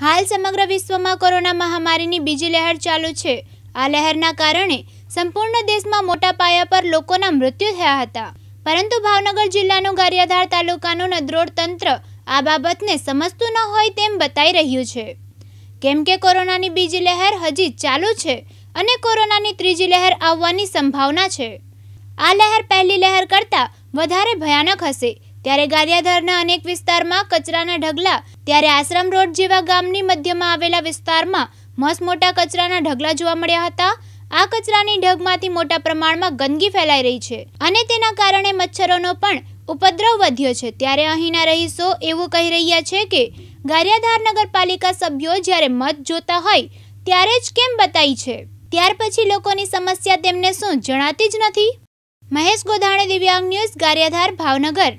હાલ સમગ્ર વિશ્વમાં કોરોના મહામારીની બીજી લહેર ચાલુ છે. આ લહેરના કારણે સંપૂર્ણ દેશમાં મોટા પાયા પર લોકોના મૃત્યુ થયા હતા. પરંતુ ભાવનગર જિલ્લાનું ગારિયાધાર તાલુકાનું નદરોડ તંત્ર આ બાબતને સમજતું ન હોય તેમ બતાઈ રહ્યું છે. કેમ કે કોરોનાની બીજી લહેર હજી ચાલુ છે અને કોરોનાની ત્રીજી લહેર આવવાની સંભાવના છે. આ લહેર પહેલી લહેર કરતાં વધારે ભયાનક હશે ત્યારે ગારિયાધારના અનેક વિસ્તારમાં કચરાના ઢગલા, ત્યારે આશ્રમ રોડ જેવા ગામની મધ્યમાં આવેલા વિસ્તારમાં મસમોટા મોટા કચરાના ઢગલા જોવા મળ્યા હતા. આ કચરાની ઢગમાંથી મોટા પ્રમાણમાં ગંદકી ફેલાઈ રહી છે અને તેના કારણે મચ્છરોનો પણ ઉપદ્રવ વધ્યો છે. ત્યારે અહીંના રહીશો એવું કહી રહ્યા છે કે, ગારિયાધાર નગરપાલિકા સભ્યો જ્યારે મત જોતા હોય, ત્યારે જ કેમ બતાઈ છે? ત્યાર પછી લોકોની સમસ્યા તેમને શું જણાતી જ નથી? મહેશ ગોધાણે, દિવ્યાંગ ન્યૂઝ, ગારિયાધાર, ભાવનગર.